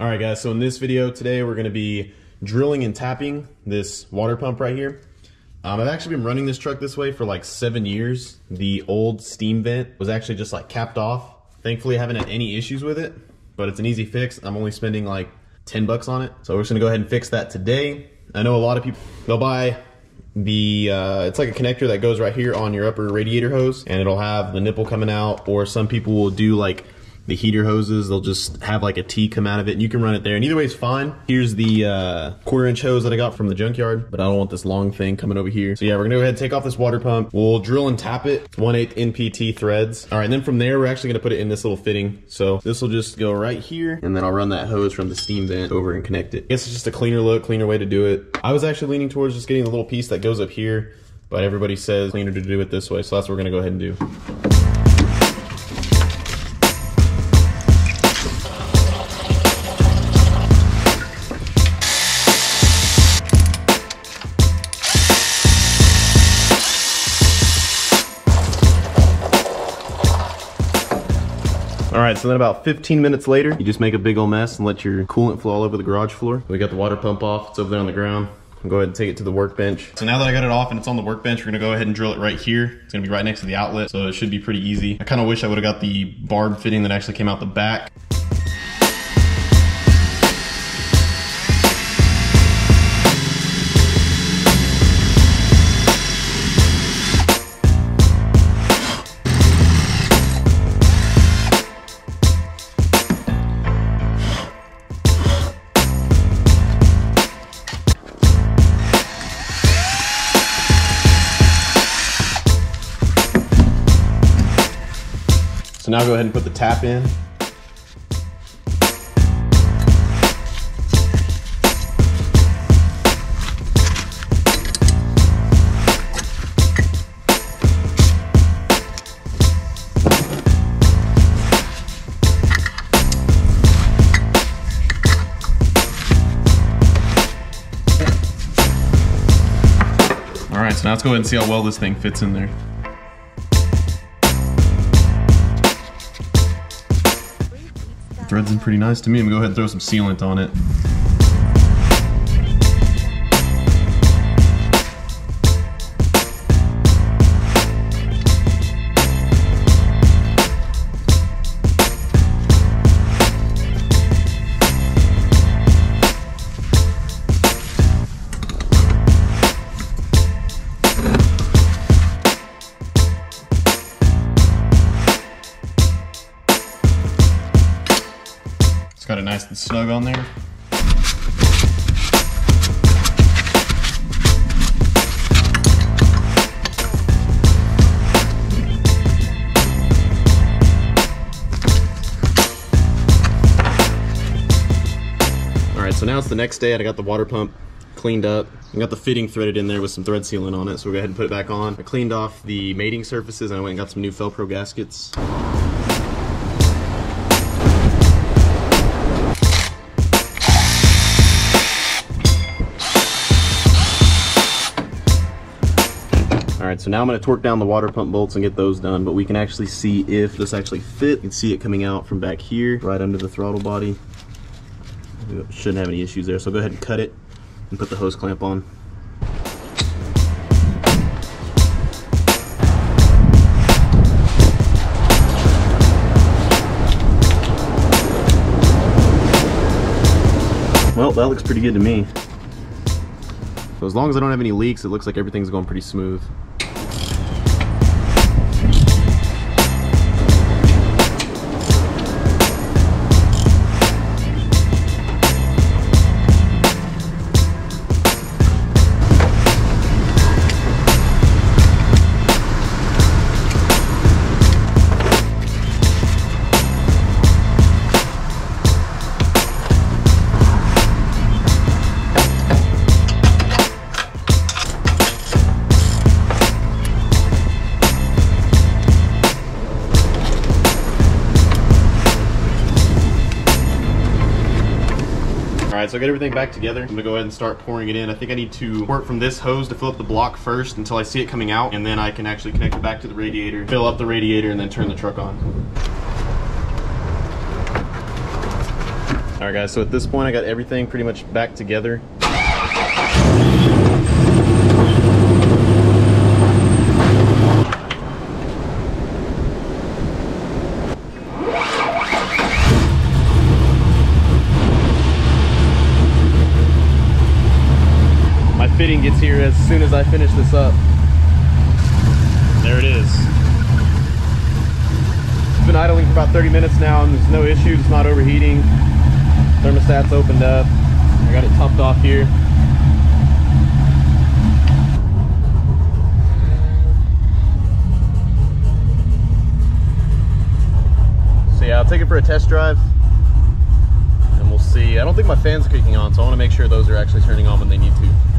All right guys, so in this video today we're gonna be drilling and tapping this water pump right here. Um, I've actually been running this truck this way for like seven years. The old steam vent was actually just like capped off. Thankfully I haven't had any issues with it, but it's an easy fix. I'm only spending like 10 bucks on it. So we're just gonna go ahead and fix that today. I know a lot of people, they'll buy the, uh, it's like a connector that goes right here on your upper radiator hose and it'll have the nipple coming out or some people will do like the heater hoses, they'll just have like a T come out of it and you can run it there. And either way is fine. Here's the uh, quarter inch hose that I got from the junkyard, but I don't want this long thing coming over here. So yeah, we're gonna go ahead and take off this water pump. We'll drill and tap it, 1 8 NPT threads. All right, and then from there, we're actually gonna put it in this little fitting. So this will just go right here and then I'll run that hose from the steam vent over and connect it. I guess it's just a cleaner look, cleaner way to do it. I was actually leaning towards just getting the little piece that goes up here, but everybody says cleaner to do it this way. So that's what we're gonna go ahead and do. All right, so then about 15 minutes later, you just make a big old mess and let your coolant flow all over the garage floor. We got the water pump off, it's over there on the ground. I'll go ahead and take it to the workbench. So now that I got it off and it's on the workbench, we're gonna go ahead and drill it right here. It's gonna be right next to the outlet, so it should be pretty easy. I kinda wish I would've got the barb fitting that actually came out the back. So now go ahead and put the tap in. All right, so now let's go ahead and see how well this thing fits in there. Threads in pretty nice to me. I'm gonna go ahead and throw some sealant on it. Nice and snug on there. All right, so now it's the next day and I got the water pump cleaned up. I got the fitting threaded in there with some thread sealant on it, so we'll go ahead and put it back on. I cleaned off the mating surfaces and I went and got some new Felpro gaskets. So now I'm gonna torque down the water pump bolts and get those done, but we can actually see if this actually fit. You can see it coming out from back here, right under the throttle body. Shouldn't have any issues there, so go ahead and cut it and put the hose clamp on. Well, that looks pretty good to me. So as long as I don't have any leaks, it looks like everything's going pretty smooth. So I got everything back together. I'm gonna go ahead and start pouring it in. I think I need to pour it from this hose to fill up the block first until I see it coming out, and then I can actually connect it back to the radiator, fill up the radiator, and then turn the truck on. All right guys, so at this point I got everything pretty much back together. My fitting gets here as soon as I finish this up. There it is. It's been idling for about 30 minutes now and there's no issues, it's not overheating. Thermostat's opened up. I got it topped off here. So yeah, I'll take it for a test drive and we'll see. I don't think my fans are kicking on, so I want to make sure those are actually turning on when they need to.